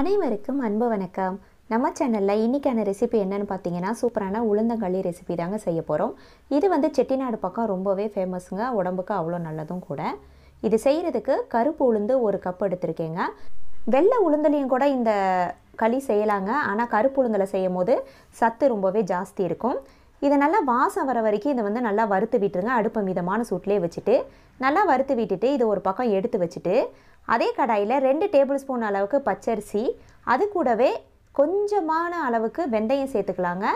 அனைவருக்கும் அன்பு வணக்கம். நம்ம சேனலில் இன்றைக்கான ரெசிபி என்னென்னு பார்த்தீங்கன்னா சூப்பரான உளுந்தங்களி ரெசிபி தாங்க செய்ய போகிறோம் இது வந்து செட்டிநாடு பக்கம் ரொம்பவே ஃபேமஸுங்க உடம்புக்கு அவ்வளோ நல்லதும் கூட. இது செய்கிறதுக்கு கருப்பு உளுந்து ஒரு கப் எடுத்திருக்கேங்க. வெள்ளை உளுந்தலையும் கூட இந்த களி செய்யலாங்க. ஆனால் கருப்பு உளுந்தில் செய்யும் போது சத்து ரொம்பவே ஜாஸ்தி இருக்கும். இதை நல்லா வாசம் வர வரைக்கும் இதை வந்து நல்லா வறுத்து விட்டுருங்க. அடுப்பை மிதமான சூட்லேயே வச்சுட்டு நல்லா வறுத்து விட்டுட்டு இதை ஒரு பக்கம் எடுத்து வச்சுட்டு அதே கடாயில் ரெண்டு டேபிள் ஸ்பூன் அளவுக்கு பச்சரிசி அது கூடவே கொஞ்சமான அளவுக்கு வெந்தயம் சேர்த்துக்கலாங்க.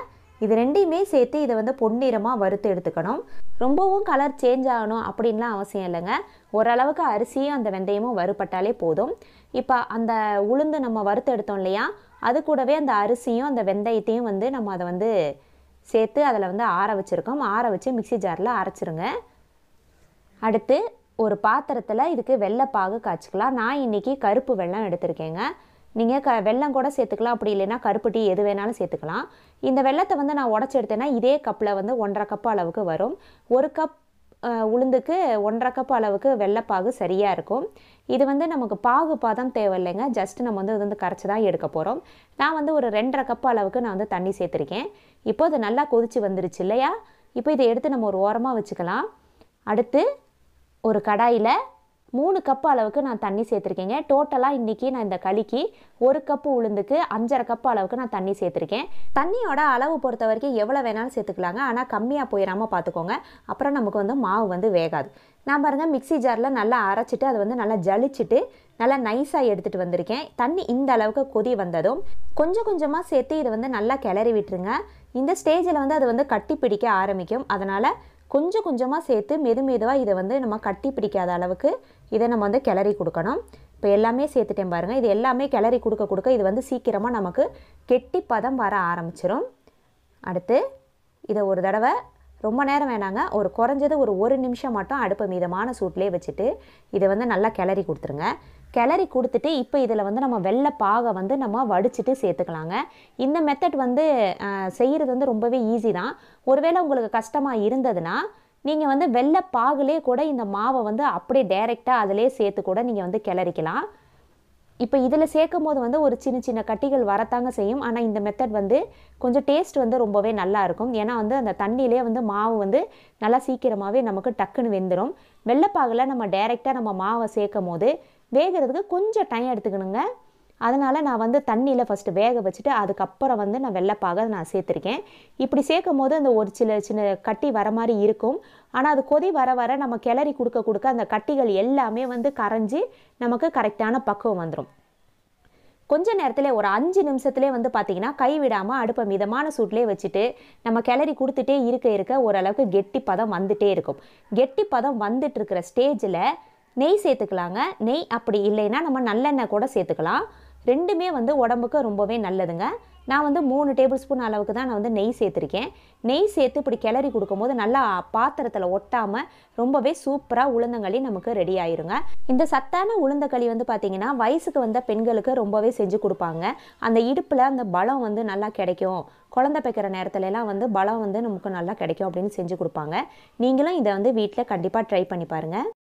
இது ரெண்டையுமே சேர்த்து இதை வந்து பொன்னிறமாக வறுத்து எடுத்துக்கணும். ரொம்பவும் கலர் சேஞ்ச் ஆகணும் அப்படின்லாம் அவசியம் இல்லைங்க. ஓரளவுக்கு அரிசியும் அந்த வெந்தயமும் வறுபட்டாலே போதும். இப்போ அந்த உளுந்து நம்ம வறுத்து எடுத்தோம் இல்லையா? அது கூடவே அந்த அரிசியும் அந்த வெந்தயத்தையும் வந்து நம்ம அதை வந்து சேர்த்து அதில் வந்து ஆற வச்சுருக்கோம். ஆற வச்சு மிக்ஸி ஜாரில் அரைச்சிருங்க. அடுத்து ஒரு பாத்திரத்தில் இதுக்கு வெள்ளைப்பாகு காய்ச்சிக்கலாம். நான் இன்றைக்கி கருப்பு வெல்லம் எடுத்திருக்கேங்க. நீங்கள் க வெல்லம் கூட சேர்த்துக்கலாம். அப்படி இல்லைன்னா கருப்பு டீ எது வேணாலும் சேர்த்துக்கலாம். இந்த வெள்ளத்தை வந்து நான் உடச்சி எடுத்தேன்னா இதே கப்பில் வந்து ஒன்றரை கப் அளவுக்கு வரும். ஒரு கப் உளுந்துக்கு ஒன்றரை கப் அளவுக்கு வெள்ளைப்பாகு சரியாக இருக்கும். இது வந்து நமக்கு பாகு பாதம் தேவையில்லைங்க ஜஸ்ட் நம்ம வந்து இது வந்து கரைச்சி தான் எடுக்க போகிறோம் நான் வந்து ஒரு ரெண்டரை கப் அளவுக்கு நான் வந்து தண்ணி சேர்த்துருக்கேன். இப்போ இது நல்லா கொதிச்சு வந்துருச்சு இல்லையா? இப்போ இதை எடுத்து நம்ம ஒரு ஓரமாக வச்சுக்கலாம். அடுத்து ஒரு கடாயில் மூணு கப்பு அளவுக்கு நான் தண்ணி சேர்த்துருக்கேங்க. டோட்டலாக இன்றைக்கி நான் இந்த களிக்கு ஒரு கப்பு உளுந்துக்கு அஞ்சரை கப்பு அளவுக்கு நான் தண்ணி சேர்த்துருக்கேன். தண்ணியோட அளவு பொறுத்த வரைக்கும் எவ்வளோ வேணாலும் சேர்த்துக்கலாங்க. ஆனால் கம்மியாக போயிடாமல் பார்த்துக்கோங்க அப்புறம் நமக்கு வந்து மாவு வந்து வேகாது. நான் பாருங்கள் மிக்ஸி ஜாரில் நல்லா அரைச்சிட்டு அதை வந்து நல்லா ஜலிச்சுட்டு நல்லா நைஸாக எடுத்துகிட்டு வந்திருக்கேன். தண்ணி இந்த அளவுக்கு கொதி வந்ததும் கொஞ்சம் கொஞ்சமாக சேர்த்து இதை வந்து நல்லா கிளறி விட்டுருங்க. இந்த ஸ்டேஜில் வந்து அது வந்து கட்டி பிடிக்க ஆரம்பிக்கும். அதனால் கொஞ்சம் கொஞ்சமாக சேர்த்து மெது மெதுவாக இதை வந்து நம்ம கட்டி பிடிக்காத அளவுக்கு இதை நம்ம வந்து கிளறி கொடுக்கணும். இப்போ எல்லாமே சேர்த்துட்டேன் பாருங்கள் இது எல்லாமே கிளறி கொடுக்க கொடுக்க இது வந்து சீக்கிரமாக நமக்கு கெட்டி பதம் வர ஆரம்பிச்சிடும் அடுத்து இதை ஒரு தடவை ரொம்ப நேரம் வேணாங்க. ஒரு குறைஞ்சது ஒரு ஒரு நிமிஷம் மட்டும் அடுப்பை மீதமான சூட்லேயே வச்சுட்டு இதை வந்து நல்லா கிளறி கொடுத்துருங்க. கிளறி கொடுத்துட்டு இப்போ இதில் வந்து நம்ம வெள்ளை பாகை வந்து நம்ம வடிச்சிட்டு சேர்த்துக்கலாங்க. இந்த மெத்தட் வந்து செய்கிறது வந்து ரொம்பவே ஈஸி தான். ஒருவேளை உங்களுக்கு கஷ்டமாக இருந்ததுன்னா நீங்கள் வந்து வெள்ளை பாகுலே கூட இந்த மாவை வந்து அப்படியே டைரெக்டாக அதிலே சேர்த்து கூட நீங்கள் வந்து கிளறிக்கலாம். இப்போ இதில் சேர்க்கும் போது வந்து ஒரு சின்ன சின்ன கட்டிகள் வரத்தாங்க செய்யும். ஆனால் இந்த மெத்தட் வந்து கொஞ்சம் டேஸ்ட் வந்து ரொம்பவே நல்லா இருக்கும். ஏன்னா வந்து அந்த தண்ணியிலே வந்து மாவு வந்து நல்லா சீக்கிரமாகவே நமக்கு டக்குன்னு வெந்துடும் வெள்ளைப்பாகில் நம்ம டைரெக்டாக நம்ம மாவை சேர்க்கும் போது வேகிறதுக்கு கொஞ்சம் டைம் எடுத்துக்கணுங்க. அதனால் நான் வந்து தண்ணியில் ஃபஸ்ட்டு வேக வச்சுட்டு அதுக்கப்புறம் வந்து நான் வெள்ளைப்பாக நான் சேர்த்துருக்கேன். இப்படி சேர்க்கும் போது அந்த ஒரு சில சின்ன கட்டி வர மாதிரி இருக்கும். ஆனால் அது கொதி வர வர நம்ம கிளறி கொடுக்க கொடுக்க அந்த கட்டிகள் எல்லாமே வந்து கரைஞ்சி நமக்கு கரெக்டான பக்குவம் வந்துடும் கொஞ்ச நேரத்தில் ஒரு அஞ்சு நிமிஷத்துலேயே வந்து பார்த்தீங்கன்னா கை விடாமல் அடுப்பை மிதமான சூட்லேயே வச்சுட்டு நம்ம கிளறி கொடுத்துட்டே இருக்க இருக்க ஓரளவுக்கு கெட்டி பதம் வந்துட்டே இருக்கும். கெட்டி பதம் வந்துட்டு இருக்கிற ஸ்டேஜில் நெய் சேர்த்துக்கலாங்க. நெய் அப்படி இல்லைன்னா நம்ம நல்லெண்ணெய் கூட சேர்த்துக்கலாம். ரெண்டுமே வந்து உடம்புக்கு ரொம்பவே நல்லதுங்க. நான் வந்து மூணு டேபிள் ஸ்பூன் அளவுக்கு தான் நான் வந்து நெய் சேர்த்துருக்கேன். நெய் சேர்த்து இப்படி கிளறி கொடுக்கும்போது நல்லா பாத்திரத்தில் ஒட்டாமல் ரொம்பவே சூப்பராக உளுந்தங்களி நமக்கு ரெடி ஆயிருங்க. இந்த சத்தான உளுந்தங்களி வந்து பார்த்திங்கன்னா வயசுக்கு வந்த பெண்களுக்கு ரொம்பவே செஞ்சு கொடுப்பாங்க. அந்த இடுப்பில் அந்த பலம் வந்து நல்லா கிடைக்கும். குழந்தை பெக்கிற நேரத்துலலாம் வந்து பலம் வந்து நமக்கு நல்லா கிடைக்கும் அப்படின்னு செஞ்சு கொடுப்பாங்க. நீங்களும் இதை வந்து வீட்டில் கண்டிப்பாக ட்ரை பண்ணி பாருங்கள்